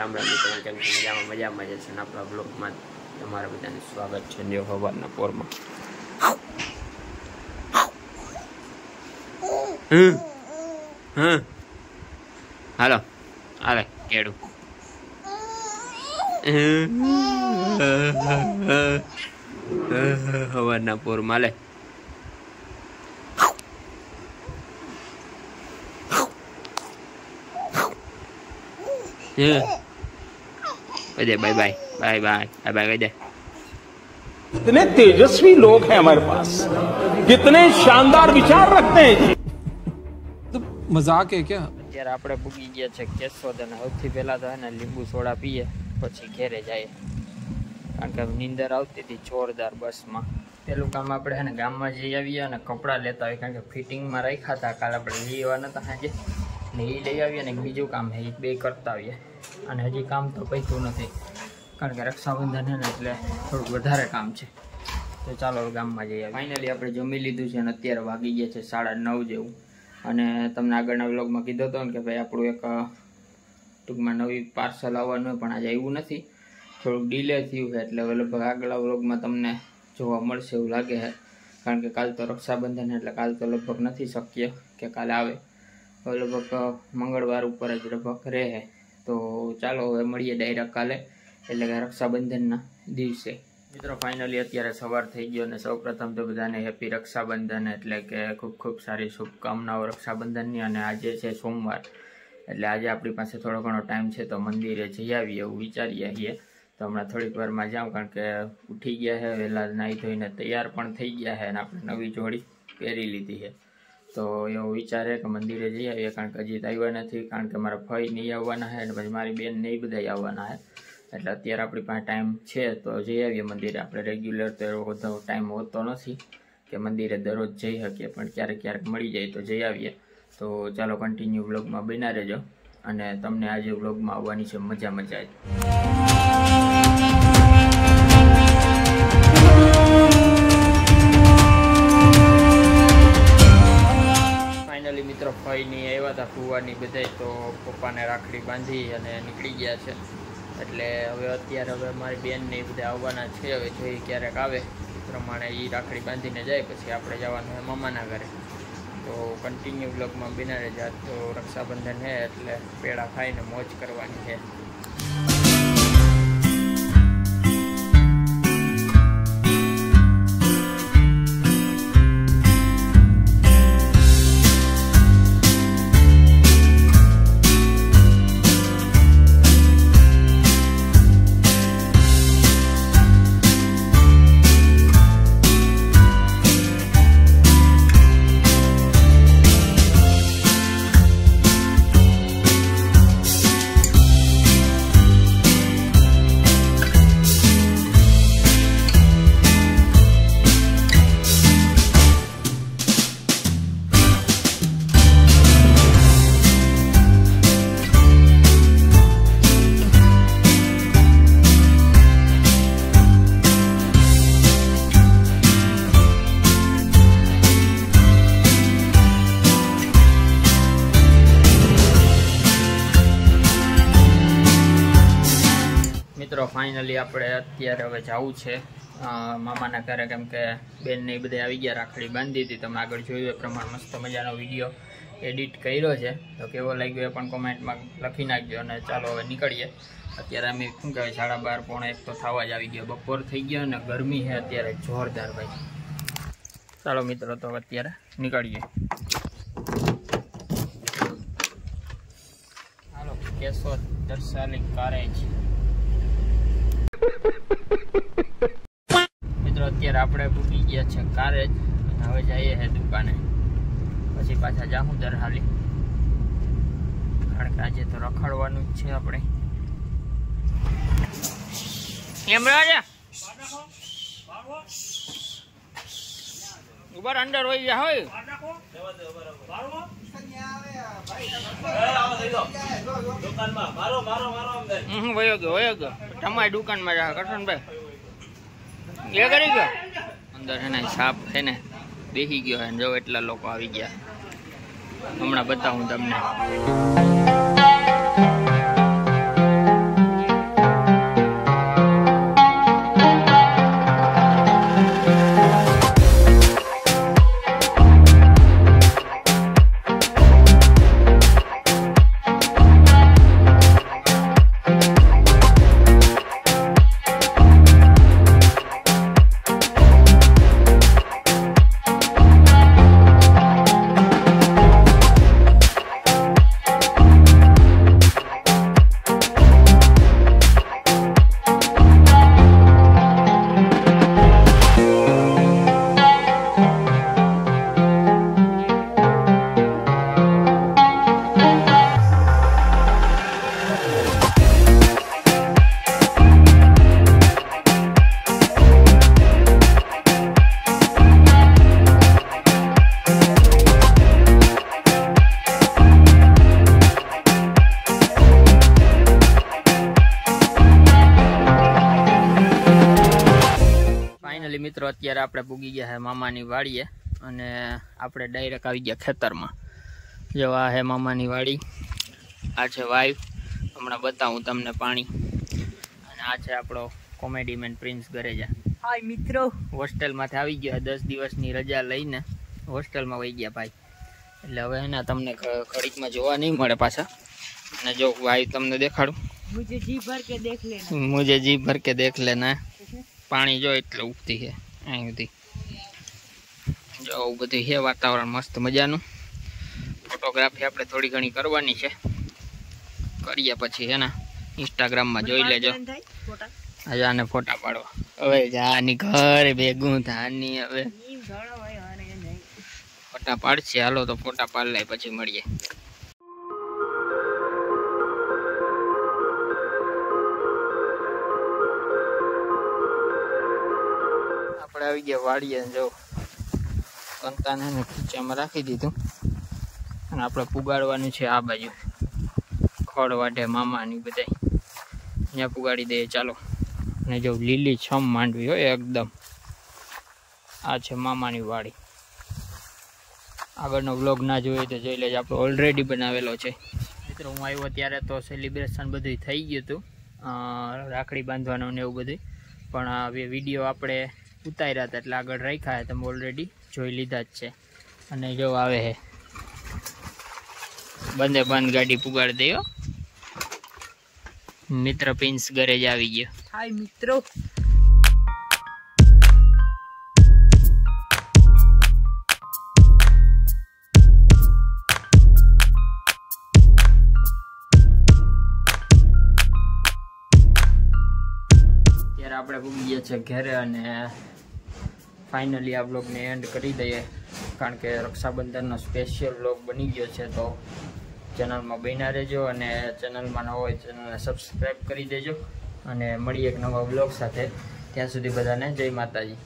રામ મિત્રો કેમ છો મજામાં મજામાં જ છે આપણા બ્લોગમાં તમારા બધાનું સ્વાગત છે જો હવાના પોરમાં. હમ હમ. હાલો, હાલે, કેડું. હવાના પોરમાં લે Yeah. કહી દે bye bye bye bye bye bye કહી દે कितने तेजस्वी लोग हैं हमारे पास कितने शानदार विचार रखते हैं जी तो मजाक है क्या અત્યારે આપણે પૂગી ગયા છે કેશોદ અને સૌથી પહેલા તો હે ને લીંબુ સોડા પીએ પછી ઘેરે જઈએ કારણ કે નીંદર આવતી હતી જોરદાર બસમાં પેલું કામ આપણે હે ને ગામમાં જઈ આવીએ અને કપડાં લેતા આવીએ કારણ કે ફિટિંગમાં રાખ્યા હતા કાલે આપણે લઈ આવવાના હતા સાંજે ને એ લઈ આવીએ ને બીજું કામ છે એ બે કરતા આવીએ. અને હજી કામ તો પૈતું નથી, કારણ કે રક્ષાબંધન ને એટલે થોડુંક વધારે કામ છે. તો ચાલો ગામમાં જઈએ ફાઇનલી આપણે જમી લીધું છે અને અત્યારે વાગી ગયા છે સાડા નવ જેવું. અને તમને આગળના વ્લોગમાં કીધો હતો ને કે ભાઈ આપણું એક ટૂંકમાં નવી પાર્સલ આવવાનું પણ આજે આવ્યું નથી. થોડુંક ડીલે થયું છે એટલે લગભગ આગલા વ્લોગમાં તમને જોવા મળશે એવું લાગે છે. કારણ કે કાલ તો રક્ષાબંધન એટલે કાલ તો લગભગ નથી શક્ય કે કાલે આવે. લગભગ મંગળવાર ઉપર જ લગભગ રહે. તો ચાલો હવે મળીએ ડાયરેક્ટ કાલે, એટલે કે રક્ષાબંધનના દિવસે. મિત્રો ફાઇનલી અત્યારે સવાર થઈ ગયો અને સૌપ્રથમ તો બધાને હેપી રક્ષાબંધન, એટલે કે ખૂબ ખૂબ સારી શુભકામનાઓ રક્ષાબંધનની અને આજે છે સોમવાર. એટલે આજે આપણી પાસે થોડો ઘણો ટાઈમ છે તો મંદિરે જઈ આવીએ એવું વિચારીએ છીએ. તો હમણાં થોડીક વારમાં જાઉં કારણ કે ઉઠી ગયા છે, વહેલા નાહી ધોઈને તૈયાર પણ થઈ ગયા છે અને આપણે નવી જોડી પહેરી લીધી છે. તો એવો વિચાર કે મંદિરે જઈ આવીએ, કારણ કે હજી આવ્યા નથી, કારણ કે મારા ફઈ નહીં આવવાના છે અને પછી મારી બેન નહીં બધા આવવાના છે એટલે અત્યારે આપણી પાસે ટાઈમ છે તો જઈ આવીએ મંદિરે. આપણે રેગ્યુલર તો એવો બધો ટાઈમ હોતો નથી કે મંદિરે દરરોજ જઈ શકીએ, પણ ક્યારેક ક્યારેક મળી જાય તો જઈ આવીએ. તો ચાલો કન્ટિન્યુ વ્લોગમાં બના રહેજો અને તમને આજે વ્લોગમાં આવવાની છે મજા મજા જ. ફુવાની બધાય તો પપ્પાને રાખડી બાંધી અને નીકળી ગયા છે. એટલે હવે અત્યારે હવે મારી બેનને એ બધા આવવાના છે, હવે જોઈએ ક્યારેક આવે. પ્રમાણે એ રાખડી બાંધીને જાય, પછી આપણે જવાનું હોય મામાના ઘરે. તો કન્ટિન્યુ બ્લોગમાં બિના રહેજા તો રક્ષાબંધન છે એટલે પેડા ખાઈને મોજ કરવાની છે મિત્રો ફાઇનલી આપણે અત્યારે હવે જવું છે. મામાના ઘરે કેમ કે બેનને એ બધા આવી ગયા રાખડી બાંધી હતી. તમે આગળ જોયું એ પ્રમાણે મસ્ત મજાનો વીડિયો એડિટ કર્યો છે. તો કેવો લાગ્યો એ પણ કોમેન્ટમાં લખી નાખજો અને ચાલો હવે નીકળીએ. અત્યારે અમે શું કહેવાય, સાડા બાર પોણે એક તો થવા જ આવી ગયો. બપોર થઈ ગયો અને ગરમી છે અત્યારે જોરદાર ભાઈ. ચાલો મિત્રો, તો અત્યારે નીકળીએ. હાલો કેશોર દર્શાલી કારેજ. મિત્રો અત્યારે આપણે ભૂકી ગયા છે કારે જ હવે જઈએ છે દુકાને. પછી પાછા જાહું દરહાલી કારણ કે આજે તો રખડવાનું જ છે આપણે. ઉપર અંદર હોય ગયા હોય. હમ, વયો ગયો તમારી દુકાનમાં જા કરશનભાઈ એ કરી ગયો. અંદર છે સાપ છે બેસી ગયો જો એટલા લોકો આવી ગયા. હમણાં બતાવું તમને. મિત્રો અત્યારે આપણે પૂગી ગયા હે મામાની વાડીએ અને આપણે ડાયરેક્ટ આવી ગયા ખેતરમાં. જેવા હે મામાની વાડી આ છે વાઈફ. હમણાં બતાવું તમને પાણી. અને આ છે આપણો comedy man Prince Gareja hi મિત્રો. હોસ્ટેલમાંથી આવી ગયા દસ દિવસની રજા લઈને હોસ્ટેલમાં વહી ગયા ભાઈ. એટલે હવે એના તમને ખડીકમાં જોવા નહીં મળે પાછા. અને જો વાઈફ તમને દેખાડું. મુજે જી ભર કે દેખ લેના. મુજે જી ભર કે દેખ લેના. પાણી જો એટલે ઉગતી છે અહીં સુધી. જો આવું બધું છે વાતાવરણ મસ્ત મજાનું. ફોટોગ્રાફી આપણે થોડી ઘણી કરવાની છે. કરીએ પછી છે ને ઇન્સ્ટાગ્રામમાં જોઈ લેજો. આજે આને ફોટા પાડવા. હવે જાની ઘર ભેગું ધાની હવે. ફોટા પાડશે. હાલો તો ફોટા પાડી લઈ પછી મળીએ. આવી ગયા વાડીએ જો કંતાને ખીચામાં રાખી દીધું. અને આપણે પુગાડવાનું છે આ બાજુ. ખડ વાઢે મામાની બધાય. ત્યાં પુગાડી દઈએ ચાલો. અને જો લીલી છમ માંડવી હોય એકદમ. આ છે મામાની વાડી. આગળનો વ્લોગ ના જોઈએ તો જોઈ લેજો. આપણો ઓલરેડી બનાવેલો છે. મિત્રો, હું આવ્યો ત્યારે તો સેલિબ્રેશન બધું થઈ ગયું હતું. રાખડી બાંધવાનું ને એવું બધું પણ હવે વીડિયો આપણે ઉતાર્યા હતા એટલે આગળ રાખ્યા તમે ઓલરેડી જોઈ લીધા જ છે. અને જો આવે છે બંધે બંધ ગાડી પુગાડી દયો મિત્ર પિન્સ ઘરે જ આવી ગયો. હાય મિત્રો. છે ઘેરે અને ફાઇનલી આ બ્લોગને એન્ડ કરી દઈએ. કારણ કે રક્ષાબંધનનો સ્પેશિયલ બ્લોગ બની ગયો છે, તો ચેનલમાં બન્યા રહેજો અને ચેનલમાં ન હોય ચેનલને સબસ્ક્રાઈબ કરી દેજો. અને મળીએ એક નવા બ્લોગ સાથે. ત્યાં સુધી બધાને જય માતાજી.